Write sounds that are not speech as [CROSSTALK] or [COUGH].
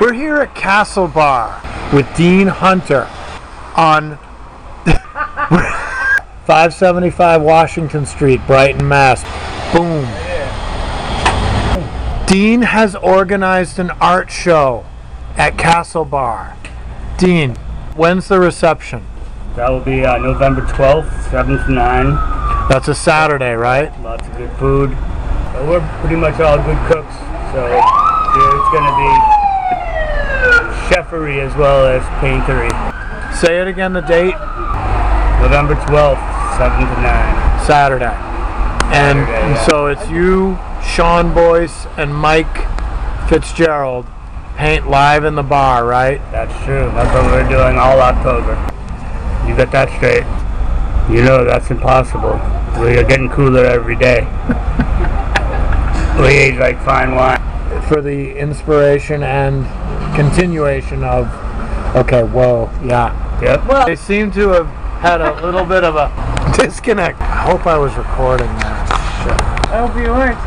We're here at Castlebar with Dean Hunter on [LAUGHS] 575 Washington Street, Brighton, Mass. Boom. Dean has organized an art show at Castlebar. Dean, when's the reception? That will be uh, November 12th, 7 to 9. That's a Saturday, right? Lots of good food. We're pretty much all good cooks, so it's going to be as well as paintery. Say it again, the date? November 12th, 7 to 9. Saturday. And Saturday, yeah. so it's you, Sean Boyce, and Mike Fitzgerald paint live in the bar, right? That's true. That's what we're doing all October. You got that straight. You know that's impossible. We are getting cooler every day. [LAUGHS] we age like fine wine. For the inspiration and continuation of. Okay, whoa, yeah. Yep. Well, they seem to have had a little bit of a [LAUGHS] disconnect. I hope I was recording that. Shit. I hope you weren't.